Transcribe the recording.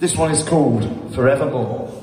This one is called Forevermore.